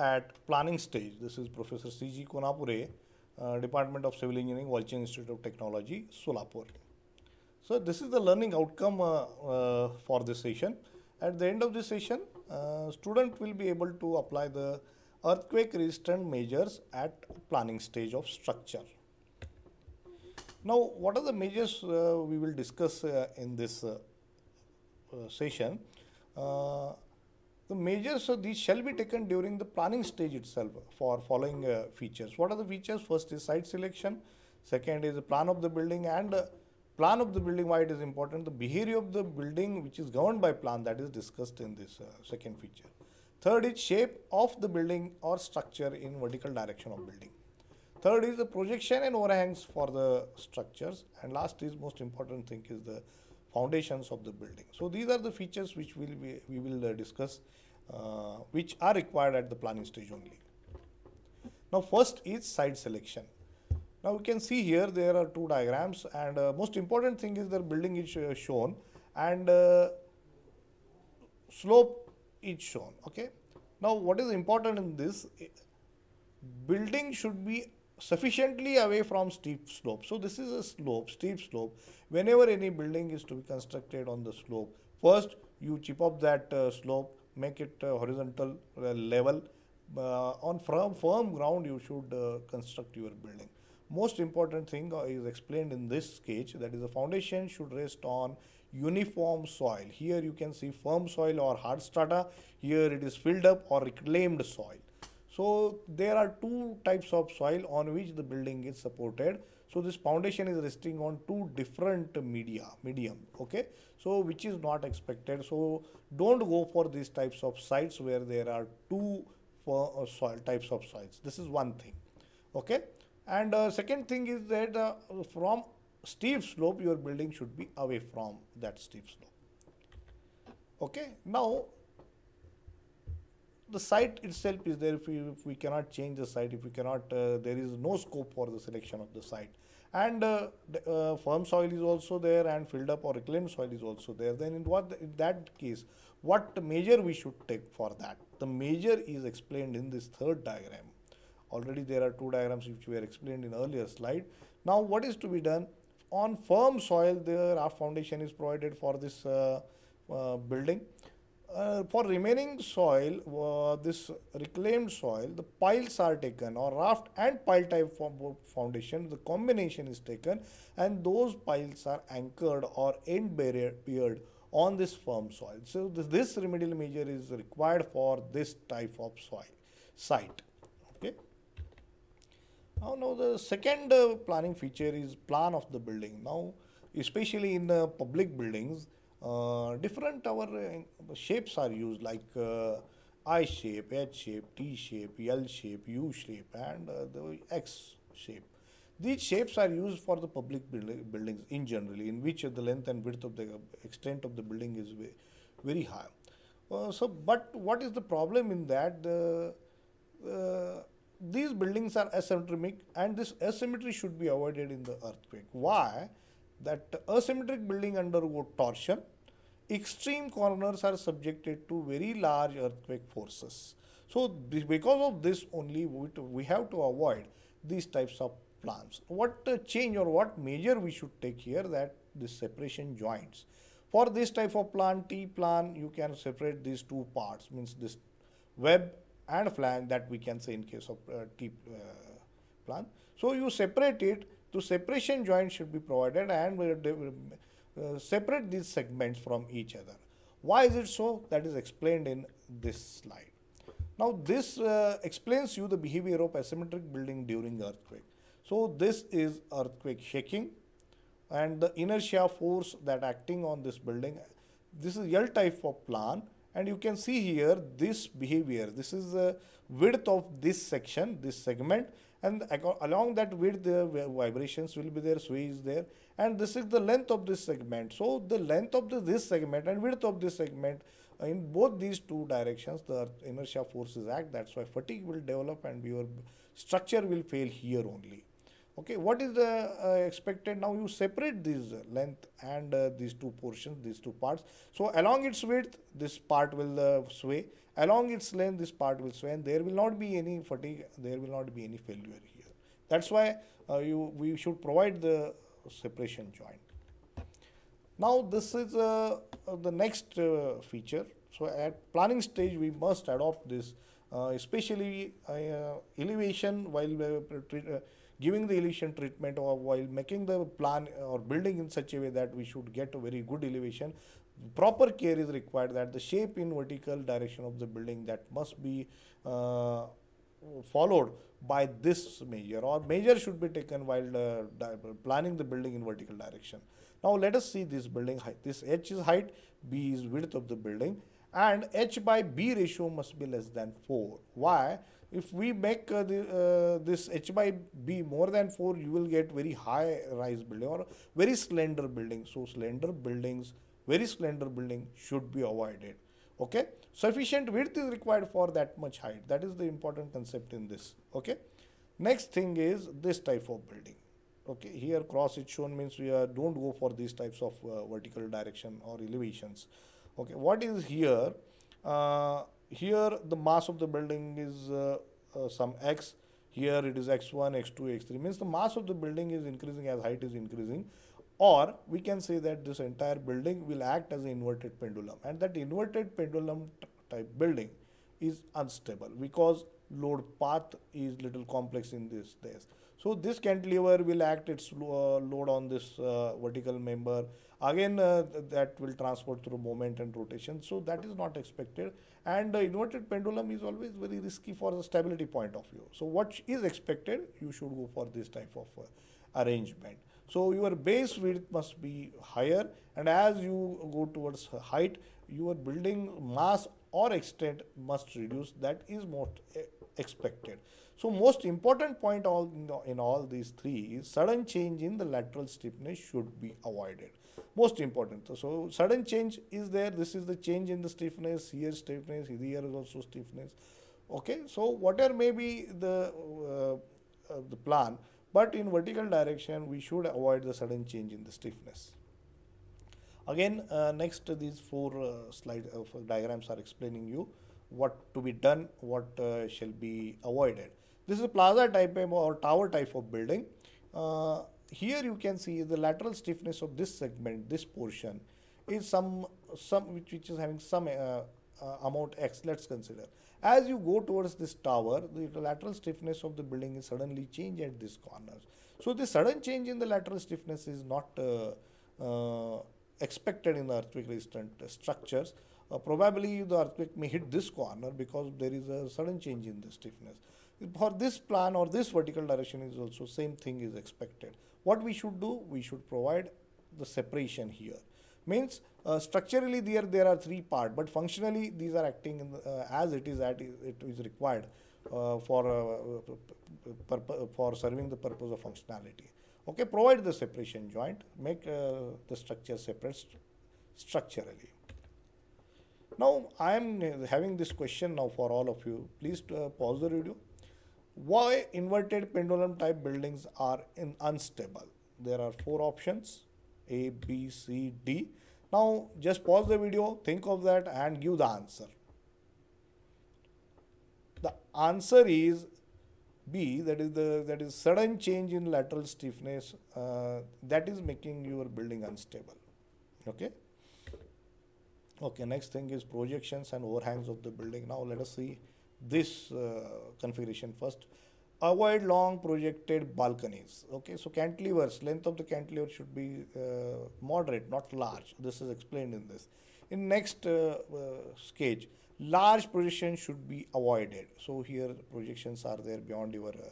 at planning stage. This is Professor C.G. Konapure, uh, Department of Civil Engineering, Walchand Institute of Technology, Solapur. So this is the learning outcome uh, uh, for this session. At the end of this session, uh, student will be able to apply the earthquake resistant measures at planning stage of structure. Now, what are the measures uh, we will discuss uh, in this session? The measures uh, these shall be taken during the planning stage itself for following uh, features. What are the features? First is site selection. Second is the plan of the building and uh, plan of the building. Why it is important? The behavior of the building, which is governed by plan, that is discussed in this uh, second feature. Third is shape of the building or structure in vertical direction of building. Third is the projection and overhangs for the structures. And last is most important thing is the foundations of the building. So these are the features which will be, we will uh, discuss, uh, which are required at the planning stage only. Now first is site selection. Now you can see here there are two diagrams and uh, most important thing is the building is uh, shown and uh, slope is shown. Okay. Now what is important in this? Building should be sufficiently away from steep slope. So this is a slope, steep slope. Whenever any building is to be constructed on the slope, first you chip up that uh, slope, make it uh, horizontal uh, level. Uh, on firm, firm ground, you should uh, construct your building. Most important thing uh, is explained in this sketch that is the foundation should rest on uniform soil. Here you can see firm soil or hard strata. Here it is filled up or reclaimed soil. So there are two types of soil on which the building is supported. So this foundation is resting on two different media, medium, okay? So which is not expected. So don't go for these types of sites where there are two for, uh, soil types of soils. This is one thing, okay? And uh, second thing is that uh, from steep slope, your building should be away from that steep slope. Okay, now the site itself is there if we, if we cannot change the site if we cannot uh, there is no scope for the selection of the site. And uh, uh, firm soil is also there and filled up or reclaimed soil is also there. Then in what in that case what measure we should take for that? The measure is explained in this third diagram. Already there are two diagrams which were explained in earlier slide. Now what is to be done? On firm soil there our foundation is provided for this uh, uh, building uh, for remaining soil, uh, this reclaimed soil, the piles are taken or raft and pile type foundation, the combination is taken and those piles are anchored or end buried on this firm soil. So this, this remedial measure is required for this type of soil site. Okay. Now, now the second uh, planning feature is plan of the building. Now, especially in uh, public buildings, different our uh, shapes are used like uh, I shape, H shape, T shape, L shape, U shape, and uh, the X shape. These shapes are used for the public building, buildings in generally, in which the length and width of the extent of the building is very high. Uh, so, but what is the problem in that? The, uh, these buildings are asymmetric and this asymmetry should be avoided in the earthquake. Why? That asymmetric building undergo torsion. Extreme corners are subjected to very large earthquake forces. So, because of this only, we, have to avoid these types of plans. What uh, change or what measure we should take here that this separation joints. For this type of plan, T plan, you can separate these two parts, means this web and flange that we can say in case of uh, T uh, plan. So you separate it, the separation joint should be provided and we uh, separate these segments from each other. Why is it so? That is explained in this slide. Now this uh, explains you the behavior of asymmetric building during earthquake. So this is earthquake shaking and the inertia force that acting on this building. This is L type of plan and you can see here this behavior. This is the width of this section, this segment and along that width the vibrations will be there, sway is there. And this is the length of this segment. So the length of the, this segment and width of this segment uh, in both these two directions the inertia forces act. That's why fatigue will develop and your structure will fail here only okay what is the uh, expected? Now you separate this length and uh, these two portions these two parts. So along its width this part will uh, sway. Along its length this part will sway. And there will not be any fatigue. There will not be any failure here. That's why uh, you we should provide the separation joint. Now this is uh, the next uh, feature. So at planning stage we must adopt this especially uh, elevation while giving the elevation treatment or while making the plan or building in such a way that we should get a very good elevation proper care is required that the shape in vertical direction of the building that must be uh, followed by this measure or measure should be taken while uh, planning the building in vertical direction. Now let us see this building height. This h is height, b is width of the building and h by b ratio must be less than 4. Why? If we make uh, the, uh, this h by b more than 4, you will get very high rise building or very slender building. So slender buildings very slender building should be avoided. Okay, sufficient width is required for that much height. That is the important concept in this. Okay, next thing is this type of building. Okay, here cross is shown means we are, don't go for these types of uh, vertical direction or elevations. Okay, what is here? Uh, here the mass of the building is uh, uh some x. Here it is x1, x2, x3 means the mass of the building is increasing as height is increasing or we can say that this entire building will act as an inverted pendulum and that inverted pendulum type building is unstable because load path is little complex in this case. So this cantilever will act its uh, load on this uh, vertical member. Again, uh, that will transport through moment and rotation. So that is not expected. And the inverted pendulum is always very risky for the stability point of view. So what is expected, you should go for this type of uh, arrangement. So your base width must be higher and as you go towards height, your building mass or extent must reduce. That is most expected. So most important point all in, the, in all these three is sudden change in the lateral stiffness should be avoided. Most important. So sudden change is there. This is the change in the stiffness. Here stiffness. Here is also stiffness. Okay. So whatever may be the uh, uh, the plan but in vertical direction, we should avoid the sudden change in the stiffness. Again, uh, next these four uh, slide uh, diagrams are explaining you what to be done, what uh, shall be avoided. This is a plaza type or tower type of building. Uh, here you can see the lateral stiffness of this segment, this portion is some, some which, which is having some uh, amount x, let's consider. As you go towards this tower, the lateral stiffness of the building is suddenly changed at this corner. So the sudden change in the lateral stiffness is not uh, uh, expected in earthquake resistant structures. Uh, probably the earthquake may hit this corner because there is a sudden change in the stiffness. For this plan or this vertical direction is also same thing is expected. What we should do? We should provide the separation here means uh, structurally there there are three part but functionally these are acting the, uh, as it is at it is required uh, for uh, for serving the purpose of functionality okay provide the separation joint make uh, the structure separate st structurally now i am having this question now for all of you please uh, pause the video why inverted pendulum type buildings are in unstable there are four options a, B, C, D. Now just pause the video, think of that and give the answer. The answer is B, that is the that is sudden change in lateral stiffness uh, that is making your building unstable. Okay. Okay, next thing is projections and overhangs of the building. Now let us see this uh, configuration first. Avoid long projected balconies. Okay so cantilevers length of the cantilever should be uh, moderate not large. This is explained in this. In next uh, uh, stage large projections should be avoided. So here projections are there beyond your uh,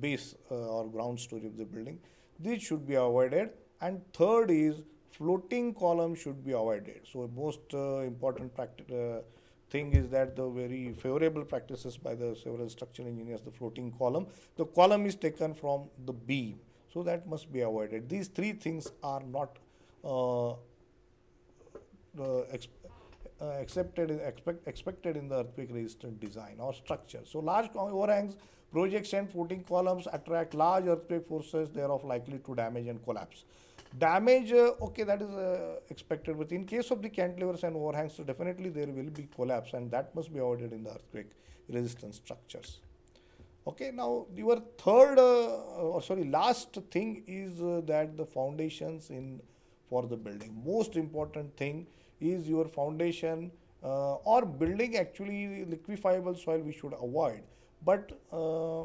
base uh, or ground story of the building. These should be avoided. And third is floating column should be avoided. So most uh, important practice thing is that the very favorable practices by the several structural engineers, the floating column, the column is taken from the beam. So that must be avoided. These three things are not uh, uh, uh, accepted, expect, expected in the earthquake resistant design or structure. So large overhangs, projection, floating columns attract large earthquake forces, they are of likely to damage and collapse. Damage, uh, okay, that is uh, expected, but in case of the cantilevers and overhangs, so definitely there will be collapse, and that must be avoided in the earthquake resistant structures. Okay, now your third, uh, or sorry, last thing is that the foundations in for the building. Most important thing is your foundation uh, or building actually liquefiable soil we should avoid. But uh,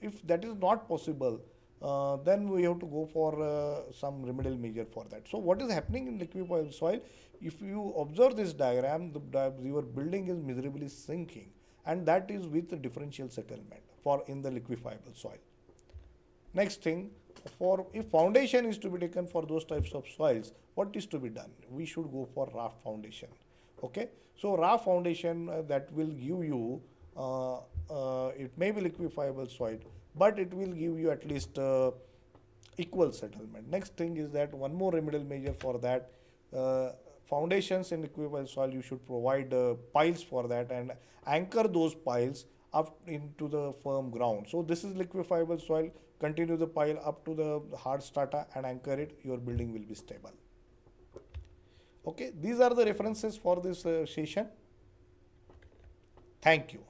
if that is not possible, uh, then we have to go for uh, some remedial measure for that. So what is happening in liquefiable soil? If you observe this diagram, the, your building is miserably sinking and that is with differential settlement for in the liquefiable soil. Next thing, for if foundation is to be taken for those types of soils, what is to be done? We should go for raft foundation. Okay, so raft foundation uh, that will give you uh, uh, it may be liquefiable soil, but it will give you at least uh, equal settlement. Next thing is that one more remedial measure for that uh, foundations in liquefiable soil you should provide uh, piles for that and anchor those piles up into the firm ground. So this is liquefiable soil. Continue the pile up to the hard strata and anchor it. Your building will be stable. Okay, these are the references for this uh, session. Thank you.